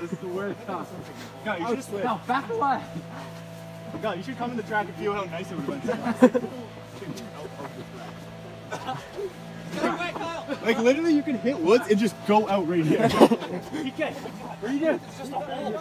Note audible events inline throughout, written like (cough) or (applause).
This is the worst time. God, you should have slid. No, back away. God, you should come in the track and feel how nice it would have been. like literally, you can hit woods and just go out right here. PK, what are you doing? It's just a hole.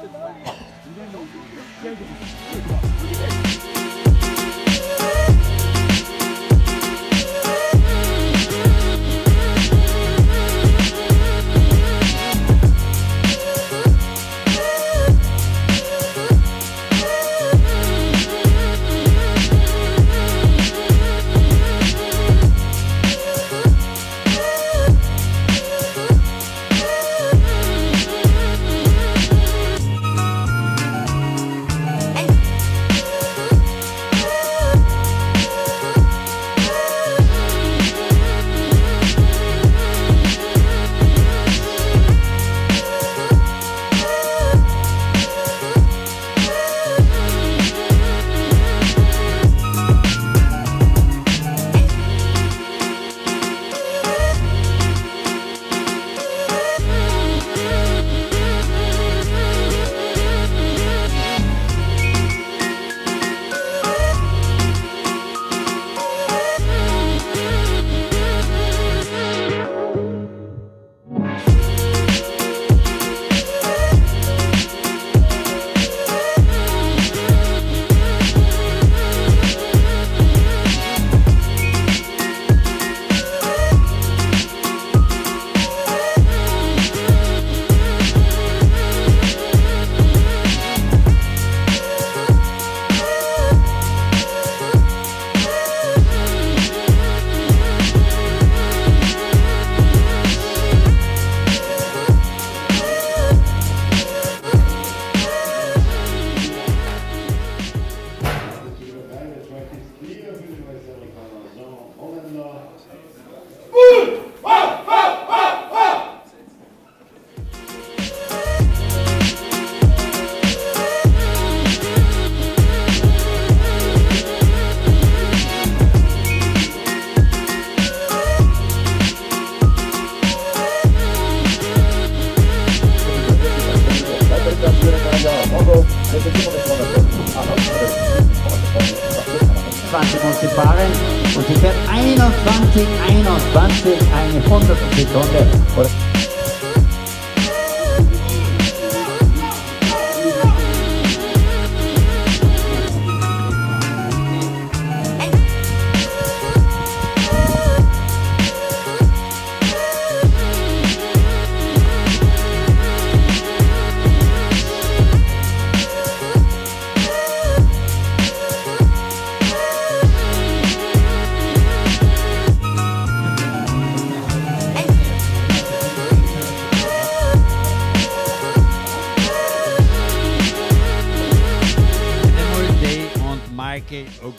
Muss sie fahren und sie fährt 21, 21, eine Hundertstel Sekunde.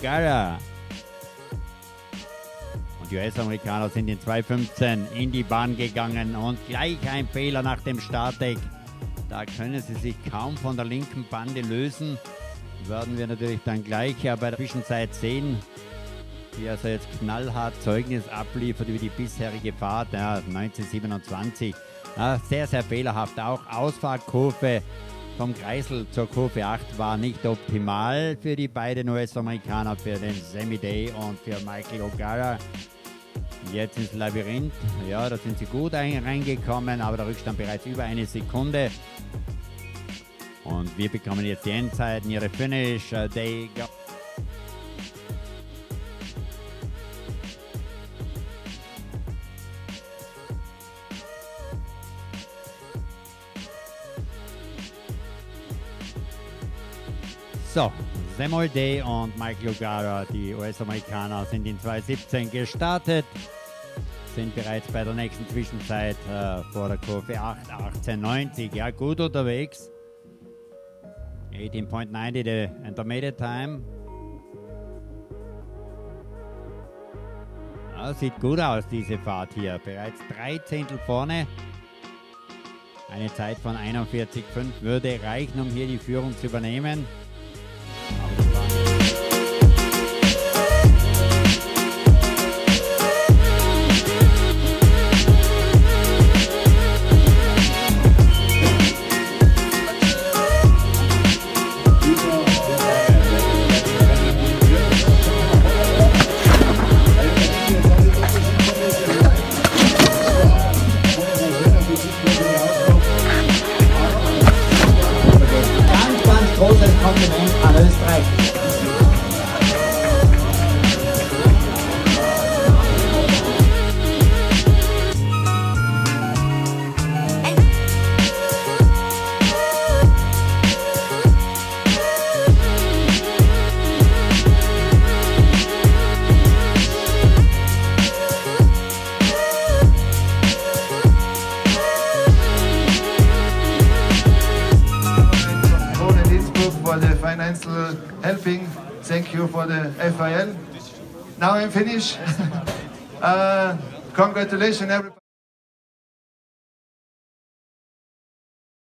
O'Gara. Und die US-Amerikaner sind in 2.15 in die Bahn gegangen und gleich ein Fehler nach dem Startdeck. Da können sie sich kaum von der linken Bande lösen. Werden wir natürlich dann gleich ja bei der Zwischenzeit sehen, die also jetzt knallhart Zeugnis abliefert über die bisherige Fahrt, ja, 1927. Ja, sehr, sehr fehlerhaft. Auch Ausfahrtkurve vom Kreisel zur Kurve 8 war nicht optimal für die beiden US-Amerikaner, für den Sammy Day und für Michael O'Gara. Jetzt ins Labyrinth. Ja, da sind sie gut ein- reingekommen, aber der Rückstand bereits über eine Sekunde. Und wir bekommen jetzt die Endzeiten, ihre Finish. They go So, Samuel Day und Michael O'Gara, die US-Amerikaner, sind in 2017 gestartet, sind bereits bei der nächsten Zwischenzeit äh, vor der Kurve 8, 1890. Ja, gut unterwegs. 18.90 the intermediate time. Ja, sieht gut aus, diese Fahrt hier. Bereits drei Zehntel vorne. Eine Zeit von 41,5 würde reichen, um hier die Führung zu übernehmen. Oh. Financial helping. Thank you for the FIL. Now I'm finished. (laughs) uh, congratulations, everybody.